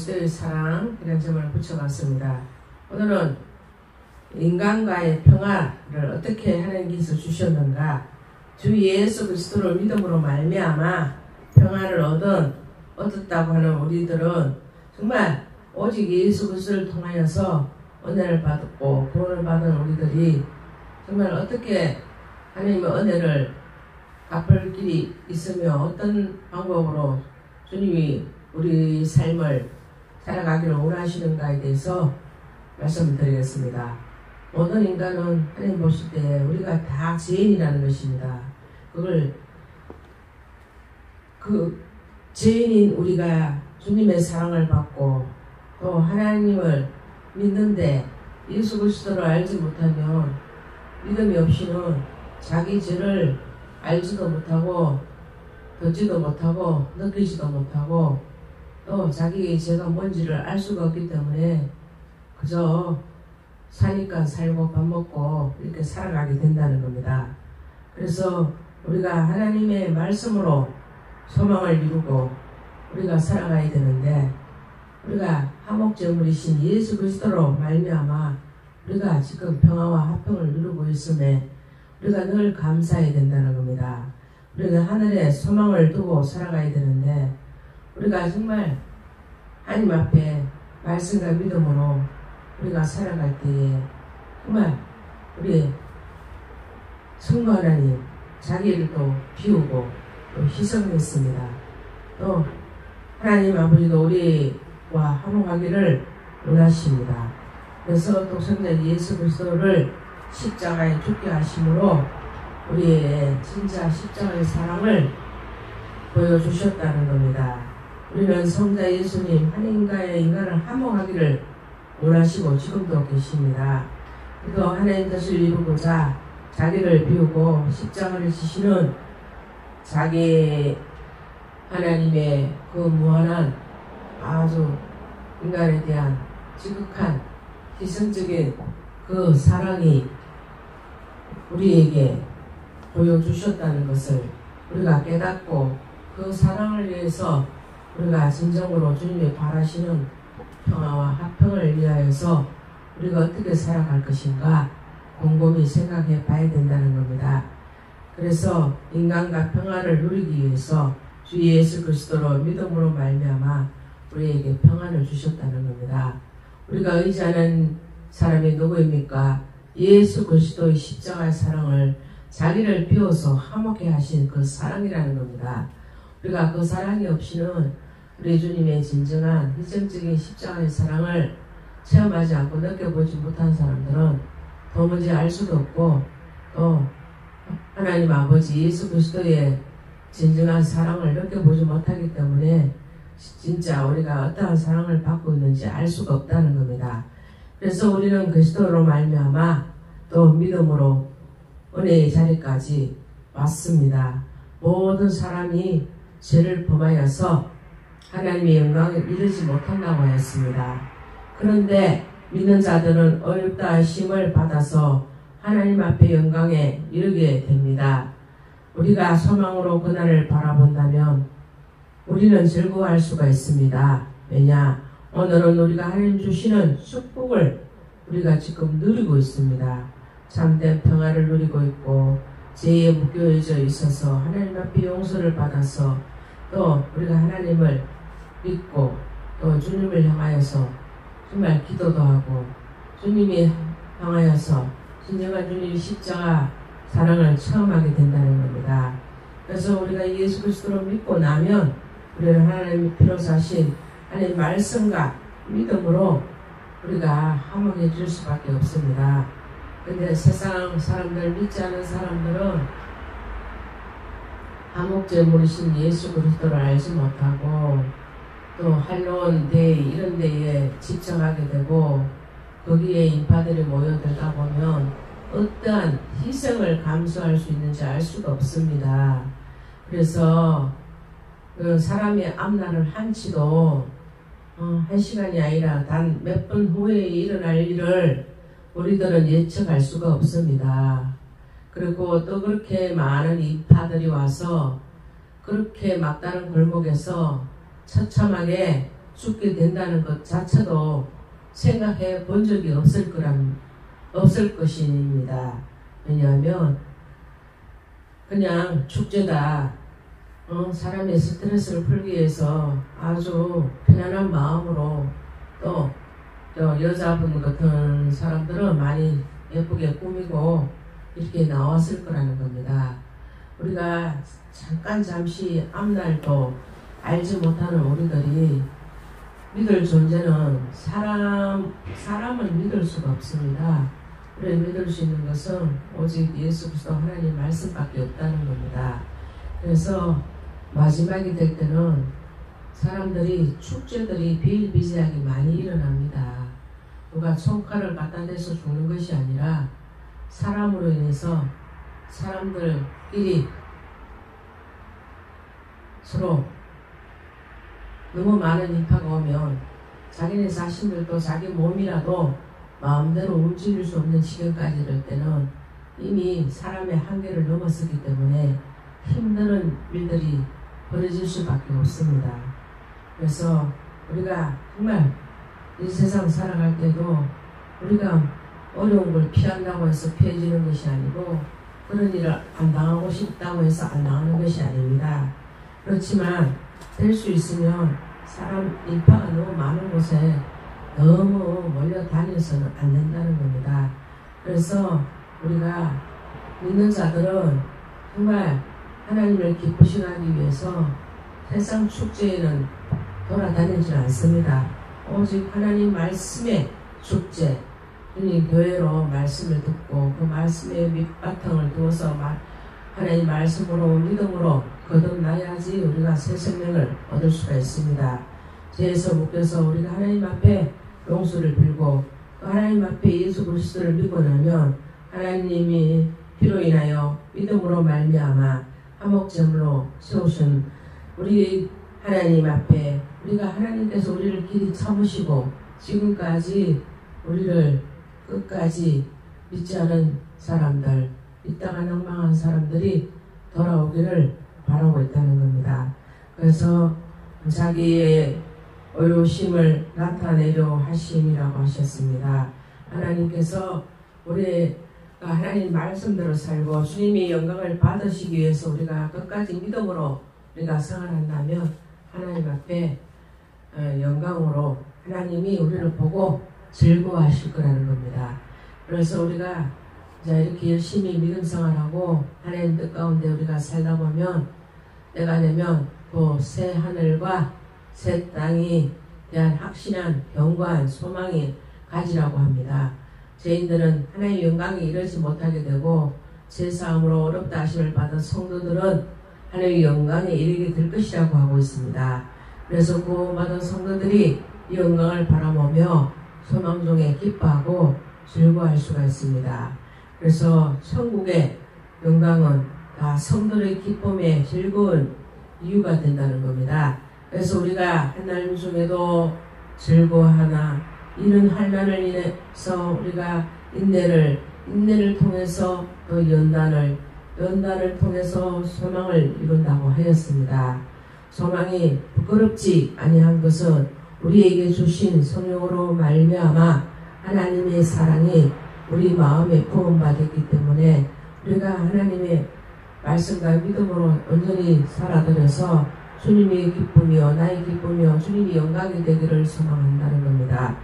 그리스도의 사랑 이런 점을 붙여봤습니다. 오늘은 인간과의 평화를 어떻게 하나님께서 주셨는가 주 예수 그리스도를 믿음으로 말미암아 평화를 얻은 얻었다고 하는 우리들은 정말 오직 예수 그리스도를 통하여서 은혜를 받았고 구원을 받은 우리들이 정말 어떻게 하나님의 은혜를 갚을 길이 있으며 어떤 방법으로 주님이 우리 삶을 살아가기를 원하시는가에 대해서 말씀을 드리겠습니다. 모든 인간은 하나님 보실 때 우리가 다 죄인이라는 것입니다. 그걸 그 죄인인 우리가 주님의 사랑을 받고 또 하나님을 믿는데 예수 그리스도를 알지 못하면 믿음이 없이는 자기 죄를 알지도 못하고 듣지도 못하고 느끼지도 못하고 또 자기의 죄가 뭔지를 알 수가 없기 때문에 그저 사니까 살고 밥 먹고 이렇게 살아가게 된다는 겁니다. 그래서 우리가 하나님의 말씀으로 소망을 이루고 우리가 살아가야 되는데 우리가 화목제물이신 예수 그리스도로 말미암아 우리가 지금 평화와 화평을 누르고 있음에 우리가 늘 감사해야 된다는 겁니다. 우리가 하늘에 소망을 두고 살아가야 되는데 우리가 정말 하나님 앞에 말씀과 믿음으로 우리가 살아갈 때에 정말 우리 성부 하나님 자기를 또 비우고 또 희생했습니다. 또 하나님 아버지도 우리와 화목하기를 원하십니다. 그래서 또 성자 예수 그리스도를 십자가에 죽게 하심으로 우리의 진짜 십자가의 사랑을 보여주셨다는 겁니다. 우리는 성자 예수님 하나님과의 인간을 화목하기를 원하시고 지금도 계십니다. 그 하나님 뜻을 이루고자 자기를 비우고 십자가를 지시는 자기 하나님의 그 무한한 아주 인간에 대한 지극한 희생적인 그 사랑이 우리에게 보여주셨다는 것을 우리가 깨닫고 그 사랑을 위해서 우리가 진정으로 주님이 바라시는 평화와 화평을 위하여서 우리가 어떻게 살아갈 것인가 곰곰이 생각해 봐야 된다는 겁니다. 그래서 인간과 평화를 누리기 위해서 주 예수 그리스도로 믿음으로 말미암아 우리에게 평안을 주셨다는 겁니다. 우리가 의지하는 사람이 누구입니까? 예수 그리스도의 십자가의 사랑을 자기를 비워서 화목해 하신 그 사랑이라는 겁니다. 우리가 그 사랑이 없이는 우리 주님의 진정한 희생적인 십자가의 사랑을 체험하지 않고 느껴보지 못한 사람들은 도무지 알 수도 없고 또 하나님 아버지 예수 그리스도의 진정한 사랑을 느껴보지 못하기 때문에 진짜 우리가 어떠한 사랑을 받고 있는지 알 수가 없다는 겁니다. 그래서 우리는 그리스도로 말미암아 또 믿음으로 은혜의 자리까지 왔습니다. 모든 사람이 죄를 범하여서 하나님의 영광을 이루지 못한다고 했습니다. 그런데 믿는 자들은 어렵다 하심을 받아서 하나님 앞에 영광에 이르게 됩니다. 우리가 소망으로 그날을 바라본다면 우리는 즐거워할 수가 있습니다. 왜냐? 오늘은 우리가 하나님 주시는 축복을 우리가 지금 누리고 있습니다. 참된 평화를 누리고 있고 죄에 묶여져 있어서 하나님 앞에 용서를 받아서 또 우리가 하나님을 믿고 또 주님을 향하여서 정말 기도도 하고 주님이 향하여서 진정한 주님의 십자가 사랑을 체험하게 된다는 겁니다. 그래서 우리가 예수 그리스도를 믿고 나면 우리는 하나님의 피로 사신 하나님 말씀과 믿음으로 우리가 화목해질 수밖에 없습니다. 근데 세상 사람들 믿지 않은 사람들은 화목제물이신 예수 그리스도를 알지 못하고 또 할로운 데 이런 데에 집착하게 되고 거기에 인파들이 모여들다 보면 어떠한 희생을 감수할 수 있는지 알 수가 없습니다. 그래서 그 사람의 앞날을 한치도 어, 한 시간이 아니라 단 몇 분 후에 일어날 일을 우리들은 예측할 수가 없습니다. 그리고 또 그렇게 많은 인파들이 와서 그렇게 막다른 골목에서 처참하게 죽게 된다는 것 자체도 생각해 본 적이 없을 거란 없을 것입니다. 왜냐하면 그냥 축제다. 어, 사람의 스트레스를 풀기 위해서 아주 편안한 마음으로 또, 또 여자분 같은 사람들은 많이 예쁘게 꾸미고 이렇게 나왔을 거라는 겁니다. 우리가 잠깐 잠시 앞날도 알지 못하는 우리들이 믿을 존재는 사람, 사람을 믿을 수가 없습니다. 우리를 믿을 수 있는 것은 오직 예수 그리스도 하나님 말씀밖에 없다는 겁니다. 그래서 마지막이 될 때는 사람들이 축제들이 비일비재하게 많이 일어납니다. 누가 총칼을 갖다 대서 죽는 것이 아니라 사람으로 인해서 사람들끼리 서로 너무 많은 인파가 오면 자기네 자신들도 자기 몸이라도 마음대로 움직일 수 없는 지경까지 이럴 때는 이미 사람의 한계를 넘었었기 때문에 힘드는 일들이 벌어질 수밖에 없습니다. 그래서 우리가 정말 이 세상 살아갈 때도 우리가 어려운 걸 피한다고 해서 피해지는 것이 아니고 그런 일을 안 당하고 싶다고 해서 안 당하는 것이 아닙니다. 그렇지만 될 수 있으면 사람 인파가 너무 많은 곳에 너무 몰려 다녀서는 안 된다는 겁니다. 그래서 우리가 믿는 자들은 정말 하나님을 기쁘시게 하기 위해서 세상 축제에는 돌아다니지 않습니다. 오직 하나님 말씀의 축제, 이 교회로 말씀을 듣고 그 말씀의 밑바탕을 두어서 하나님 말씀으로 믿음으로 거듭나야지 우리가 새 생명을 얻을 수가 있습니다. 죄에서 묶여서 우리가 하나님 앞에 용서를 빌고 그 하나님 앞에 예수 그리스도를 믿고 나면 하나님이 피로 인하여 믿음으로 말미암아 화목제물로 세우신 우리 하나님 앞에 우리가 하나님께서 우리를 길이 참으시고 지금까지 우리를 끝까지 믿지 않은 사람들 이따가 낭망한 사람들이 돌아오기를 바라고 있다는 겁니다. 그래서 자기의 어려우심을 나타내려 하심이라고 하셨습니다. 하나님께서 우리가 하나님 말씀대로 살고 주님의 영광을 받으시기 위해서 우리가 끝까지 믿음으로 우리가 생활한다면 하나님 앞에 어, 영광으로 하나님이 우리를 보고 즐거워하실 거라는 겁니다. 그래서 우리가 이렇게 열심히 믿음 생활하고 하나님 뜻 가운데 우리가 살다 보면 때가 되면 또새 하늘과 새 땅이 대한 확신한 경관 소망이 가지라고 합니다. 죄인들은 하나님의 영광에 이르지 못하게 되고 제사함으로 어렵다 하심을 받은 성도들은 하나님의 영광에 이르게 될 것이라고 하고 있습니다. 그래서 구원받은 성도들이 이 영광을 바라보며 소망 중에 기뻐하고 즐거워할 수가 있습니다. 그래서 천국의 영광은 다 성도의 기쁨에 즐거운 이유가 된다는 겁니다. 그래서 우리가 하나님 중에도 즐거워하나 이는 한난을 인해서 우리가 인내를 인내를 통해서 또 연단을 연단을 통해서 소망을 이룬다고 하였습니다. 소망이 부끄럽지 아니한 것은 우리에게 주신 성령으로 말미암아 하나님의 사랑이 우리 마음에 부음받았기 때문에 우리가 하나님의 말씀과 믿음으로 온전히 살아들여서 주님의 기쁨이요 나의 기쁨이요 주님이 영광이 되기를 소망한다는 겁니다.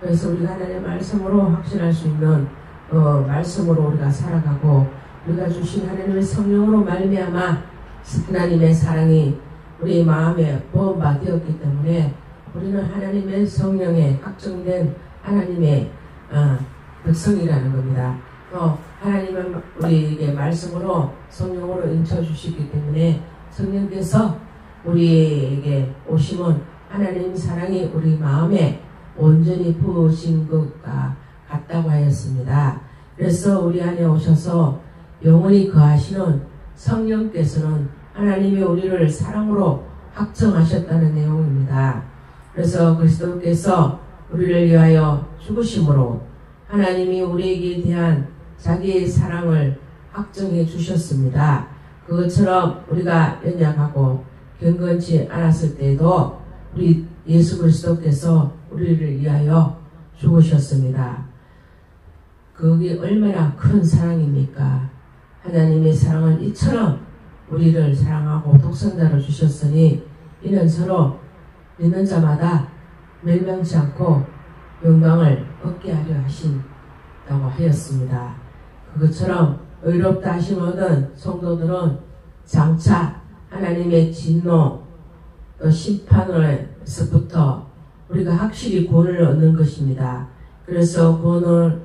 그래서 우리가 하나님의 말씀으로 확신할 수 있는 어, 말씀으로 우리가 살아가고 우리가 주신 하나님의 성령으로 말미암아 하나님의 사랑이 우리 마음에 보험받되었기 때문에 우리는 하나님의 성령에 확정된 하나님의 어, 백성이라는 겁니다. 또 하나님은 우리에게 말씀으로 성령으로 인쳐주시기 때문에 성령께서 우리에게 오심은 하나님 사랑이 우리 마음에 온전히 부으신 것과 같다고 하였습니다. 그래서 우리 안에 오셔서 영원히 거하시는 성령께서는 하나님이 우리를 사랑으로 확정하셨다는 내용입니다. 그래서 그리스도께서 우리를 위하여 죽으심으로 하나님이 우리에게 대한 자기의 사랑을 확정해 주셨습니다. 그것처럼 우리가 연약하고 경건치 않았을 때에도 우리 예수 그리스도께서 우리를 위하여 죽으셨습니다. 그게 얼마나 큰 사랑입니까? 하나님의 사랑은 이처럼 우리를 사랑하고 독생자를 주셨으니 이는 서로 믿는 자마다 멸망치 않고 영광을 얻게 하려 하신다고 하였습니다. 그것처럼 의롭다 하심 얻은 성도들은 장차 하나님의 진노 또 심판으로서부터 우리가 확실히 구원을 얻는 것입니다. 그래서 구원을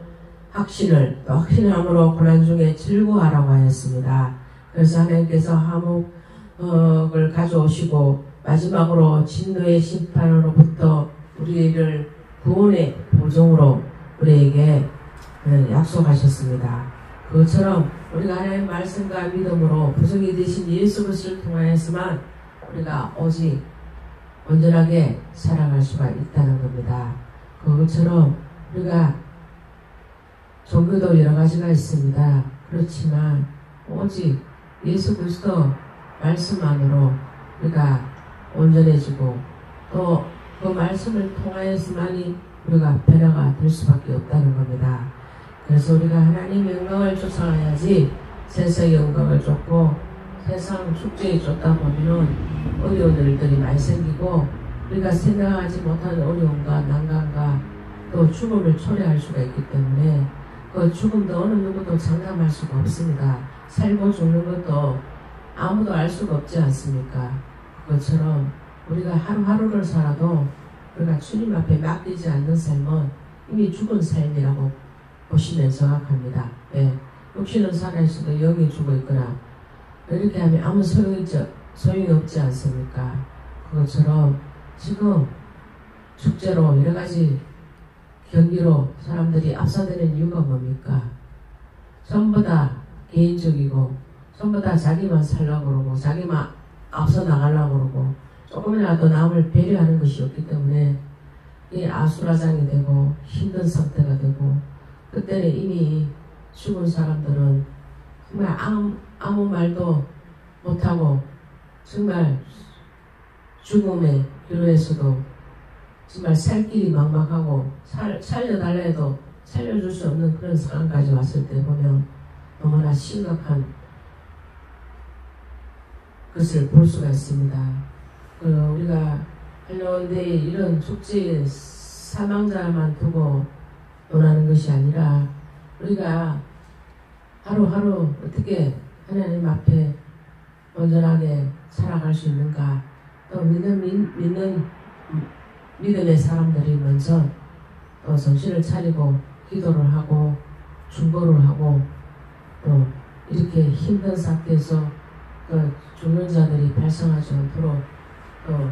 확신을 또 확신함으로 고난 중에 즐거워하라고 하였습니다. 그래서 하나님께서 화목을 가져오시고 마지막으로 진노의 심판으로부터 우리를 구원의 보정으로 우리에게 약속하셨습니다. 그것처럼 우리가 하나님의 말씀과 믿음으로 부정이 되신 예수 그리스도를 통하여서만 우리가 오직 온전하게 살아갈 수가 있다는 겁니다. 그것처럼 우리가 종교도 여러 가지가 있습니다. 그렇지만 오직 예수 그리스도 말씀만으로 우리가 온전해지고 또 그 말씀을 통하여서만이 우리가 변화가 될 수밖에 없다는 겁니다. 그래서 우리가 하나님의 영광을 쫓아가야지 세상의 영광을 쫓고 세상 축제에 쫓다 보면 어려운 일들이 많이 생기고 우리가 생각하지 못한 어려움과 난관과 또 죽음을 초래할 수가 있기 때문에 그 죽음도 어느 누구도 장담할 수가 없습니다. 살고 죽는 것도 아무도 알 수가 없지 않습니까? 그것처럼 우리가 하루하루를 살아도 우리가 주님 앞에 맡기지 않는 삶은 이미 죽은 삶이라고 보시면 정확합니다. 예. 육신은 살아있어도 영이 죽어 있거나 이렇게 하면 아무 소용이, 소용이 없지 않습니까? 그것처럼 지금 축제로 여러 가지 경기로 사람들이 앞서되는 이유가 뭡니까? 전부 다 개인적이고 전부 다 자기만 살려고 그러고 자기만 앞서 나가려고 그러고 조금이라도 남을 배려하는 것이 없기 때문에 이 아수라장이 되고 힘든 상태가 되고 그때는 이미 죽은 사람들은 정말 아무, 아무 말도 못하고 정말 죽음의 기로에서도 정말 살 길이 막막하고 살, 살려달라 해도 살려줄 수 없는 그런 상황까지 왔을 때 보면 너무나 심각한 것을 볼 수가 있습니다. 우리가 하려는데 이런 축제에 사망자만 두고 논하는 것이 아니라 우리가 하루하루 어떻게 하나님 앞에 온전하게 살아갈 수 있는가 또 믿는, 믿는 믿음의 사람들이 먼저 또 정신을 차리고 기도를 하고 중보를 하고 또 이렇게 힘든 상태에서 그 죽는 자들이 발생하지 않도록 또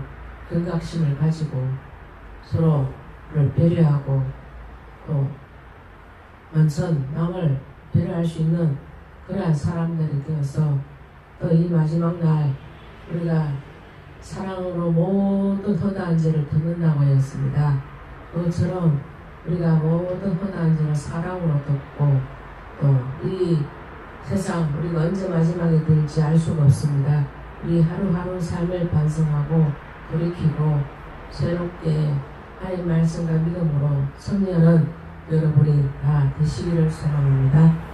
경각심을 가지고 서로를 배려하고 또 먼저 남을 배려할 수 있는 그러한 사람들이 되어서 또 이 마지막 날 우리가 사랑으로 모든 허다한 죄를 덮는다고 하였습니다. 그것처럼 우리가 모든 허다한 죄를 사랑으로 덮고 또 이 세상 우리가 언제 마지막에 될지 알 수가 없습니다. 우리 하루하루 삶을 반성하고 돌이키고 새롭게 하나님 말씀과 믿음으로 성년은 여러분이 다 되시기를 소망합니다.